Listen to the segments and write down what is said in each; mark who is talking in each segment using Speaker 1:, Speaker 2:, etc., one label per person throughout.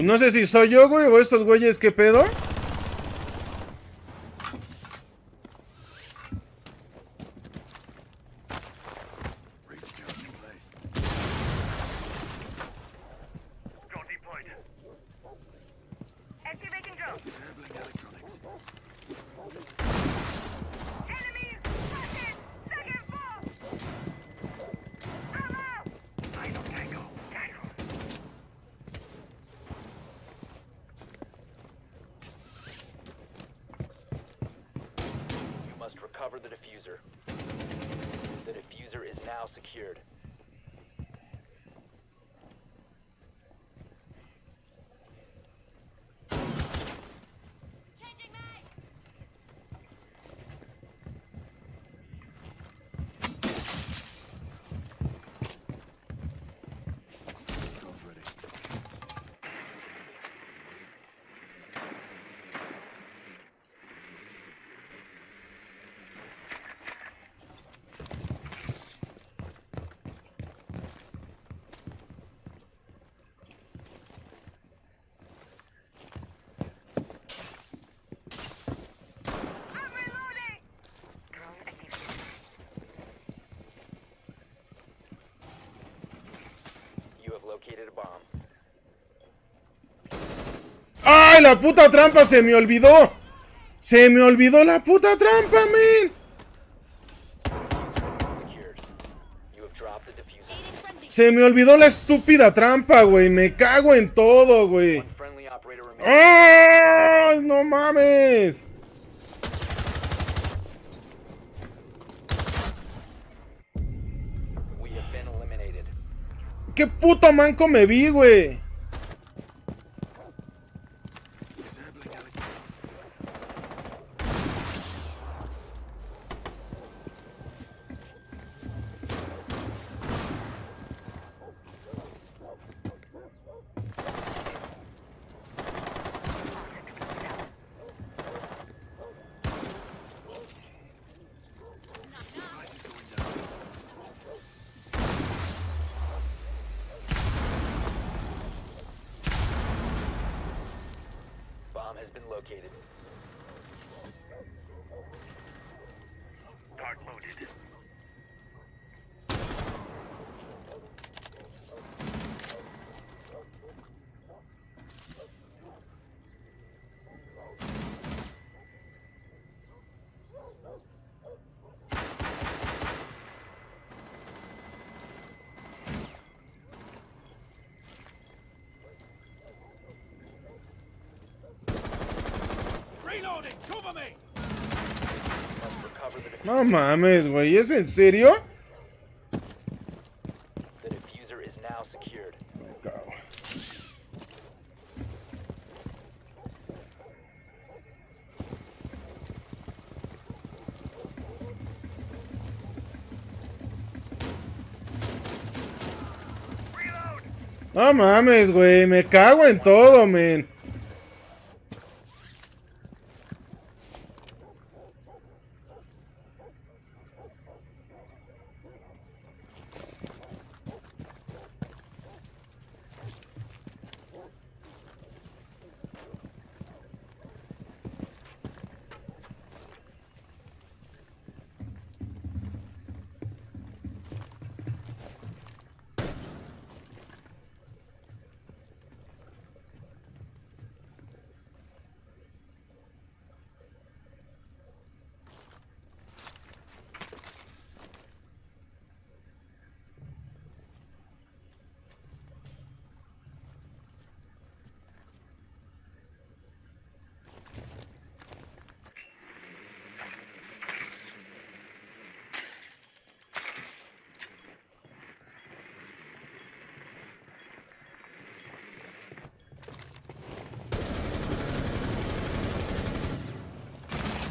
Speaker 1: Pues no sé si soy yo, güey, o estos güeyes, ¿qué pedo?
Speaker 2: Now secured.
Speaker 1: ¡Ay, la puta trampa se me olvidó! ¡Se me olvidó la puta trampa, men! Se me olvidó la estúpida trampa, güey. Me cago en todo, güey. ¡Ay, no mames! ¡Qué puto manco me vi, güey!
Speaker 2: Located.
Speaker 1: No mames, güey. ¿Es en serio? No mames, güey. Me cago en todo, men.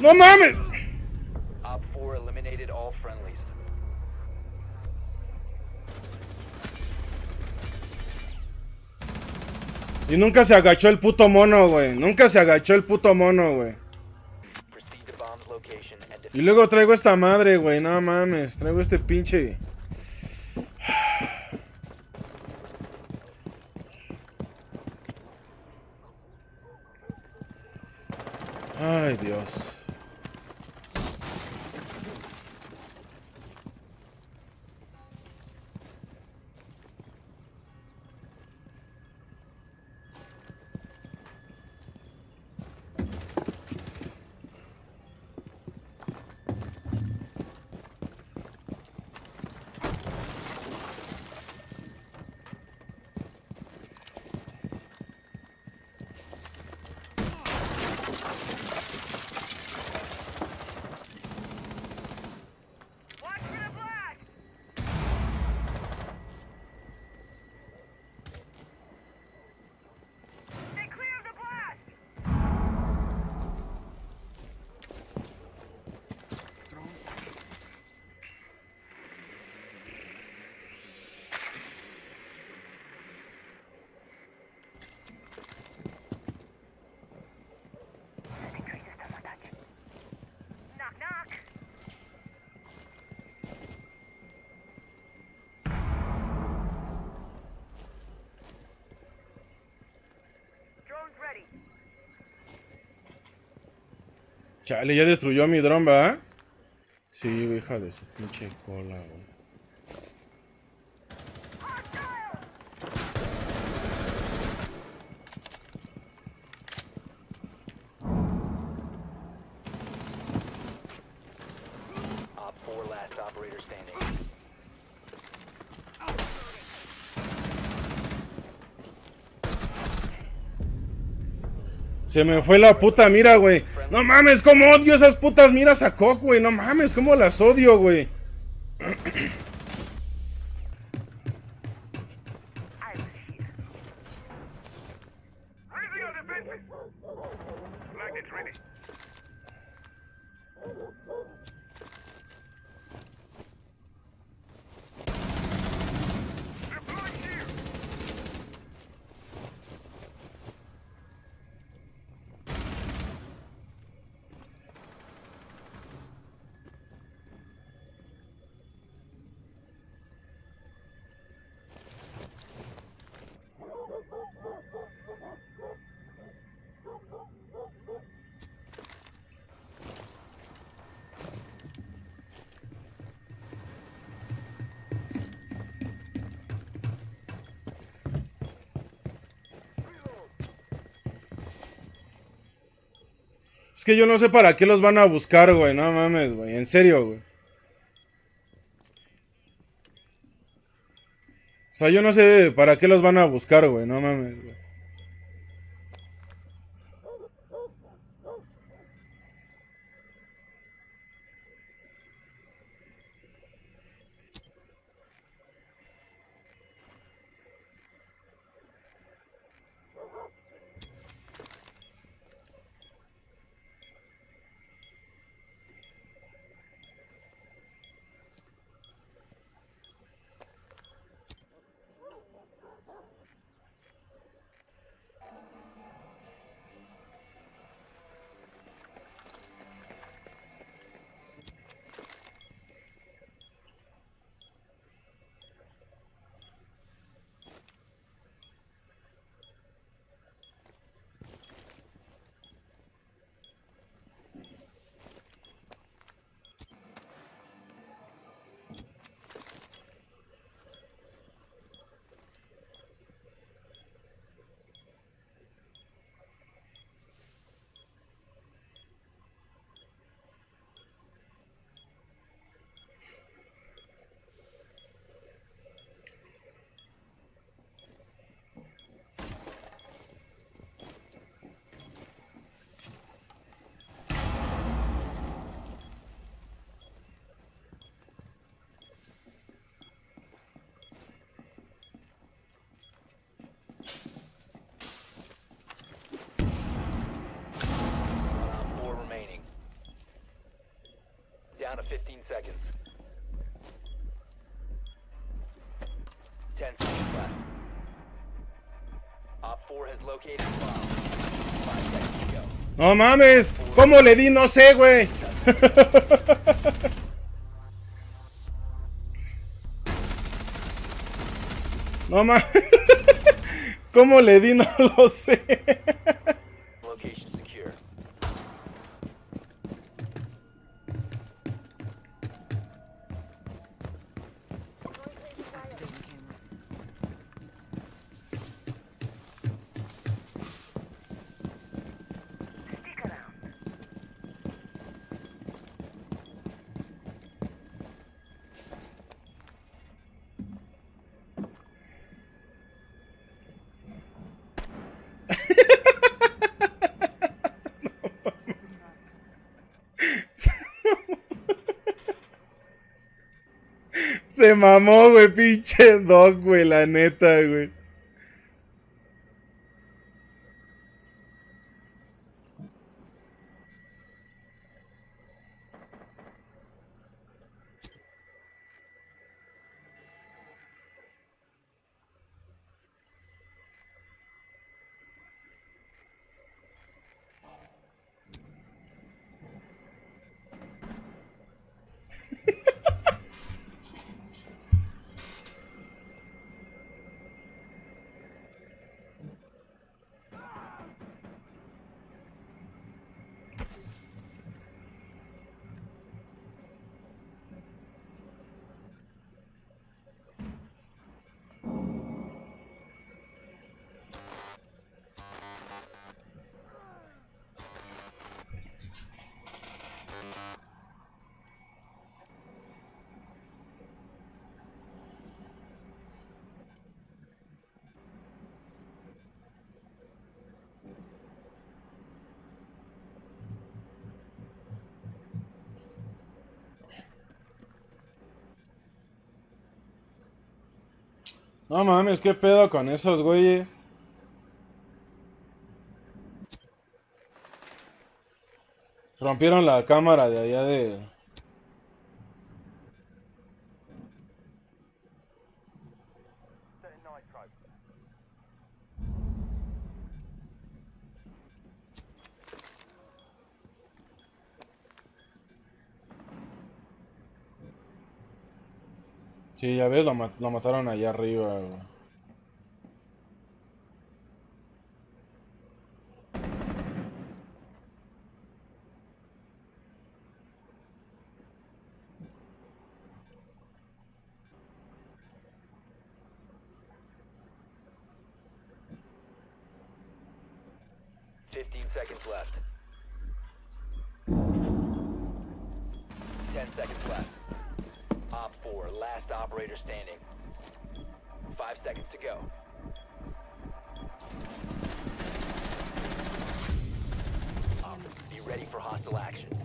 Speaker 1: No mames.
Speaker 2: Op 4 eliminated all friendlies.
Speaker 1: Y nunca se agachó el puto mono, güey. Nunca se agachó el puto mono, güey. Y luego traigo esta madre, güey. No mames. Traigo este pinche. Chale, ya destruyó mi dron, ¿va? Sí, hija de su pinche cola, güey. Se me fue la puta mira, güey. No mames, cómo odio esas putas miras a Cock, güey. No mames, cómo las odio, güey. Es que yo no sé para qué los van a buscar, güey. No mames, güey. En serio, güey. O sea, yo no sé para qué los van a buscar, güey. No mames, güey.
Speaker 2: Op 4 remaining. Down to 15 seconds. 10 seconds left. Op 4 has located a bomb. 5 seconds to go.
Speaker 1: No mames. ¿Cómo le di? No sé, güey. No mames. ¿Cómo le di? No lo sé.
Speaker 2: Location secure.
Speaker 1: Se mamó, güey, pinche dog, güey, la neta, güey. No mames, qué pedo con esos güeyes. Rompieron la cámara de allá de. Sí, ya ves, lo, ma- lo mataron allá arriba,
Speaker 2: seconds left. Last operator standing. Five seconds to go. Be ready for hostile action.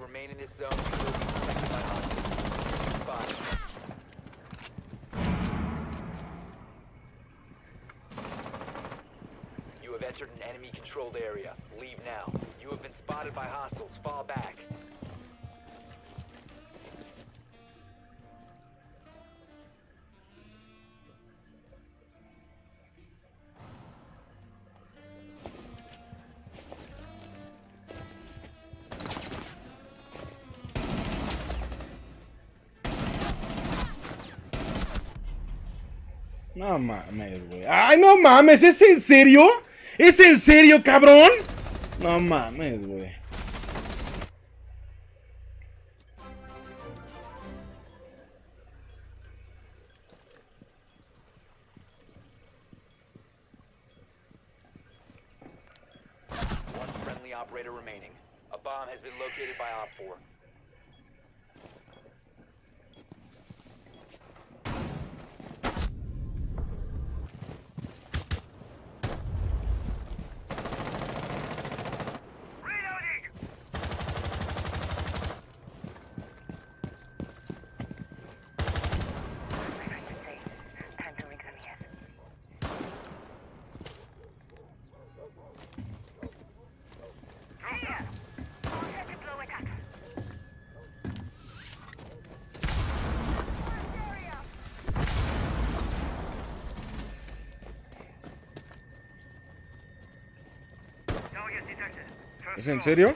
Speaker 2: Remain in this zone, um, you will be protected by hostiles. Five. You have entered an enemy-controlled area. Leave now. You have been spotted by hostiles. Fall back.
Speaker 1: No mames, güey. Ay, no mames, ¿es en serio? ¿Es en serio, cabrón? No mames, güey. ¿Es en serio?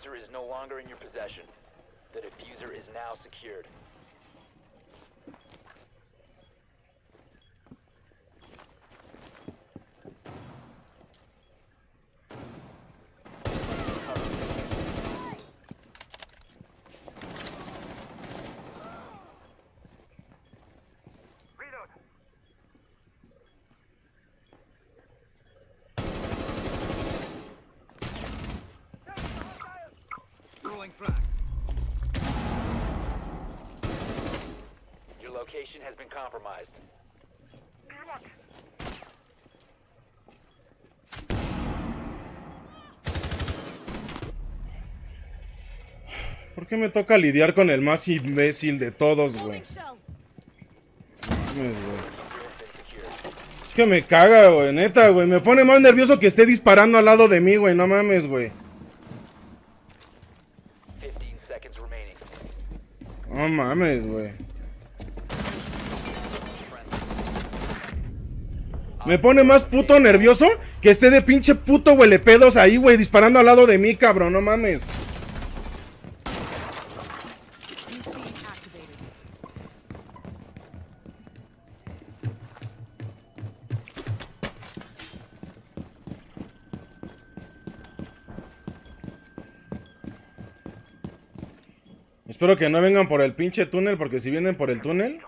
Speaker 2: Diffuser is no longer in your possession. The diffuser is now secured.
Speaker 3: Rolling frag.
Speaker 2: Your location has been compromised.
Speaker 3: What?
Speaker 1: ¿Por qué me toca lidiar con el más imbécil de todos, güey? Es que me caga, güey, neta, güey. Me pone más nervioso que esté disparando al lado de mí, güey. No mames, güey.
Speaker 2: 15 seconds remaining.
Speaker 1: No mames, güey. Me pone más puto nervioso que esté de pinche puto huelepedos ahí, güey, disparando al lado de mí, cabrón. No mames. Espero que no vengan por el pinche túnel, porque si vienen por el túnel.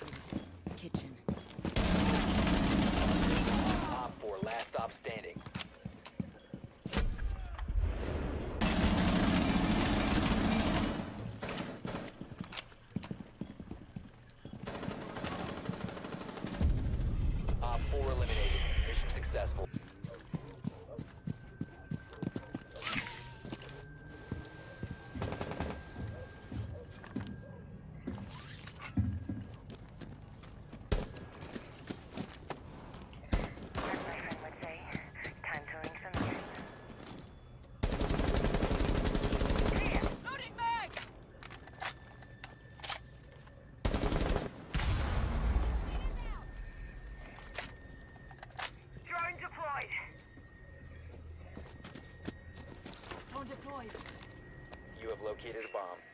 Speaker 1: open.
Speaker 2: You have located a bomb.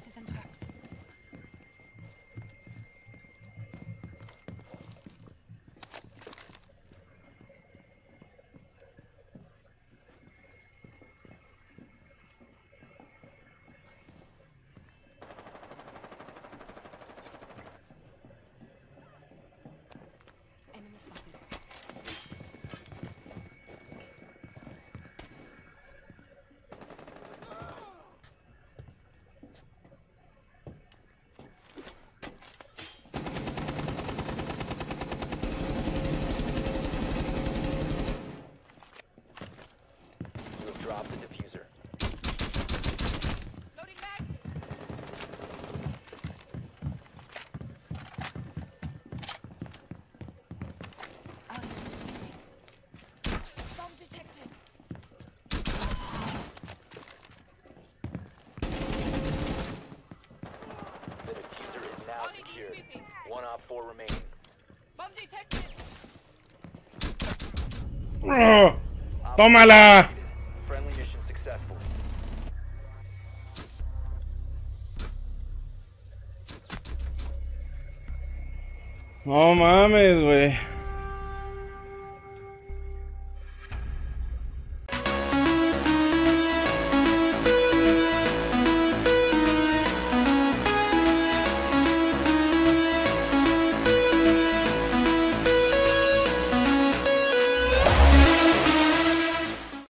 Speaker 4: Este
Speaker 2: veces
Speaker 4: en
Speaker 2: One op four remaining.
Speaker 1: Ah, tómala.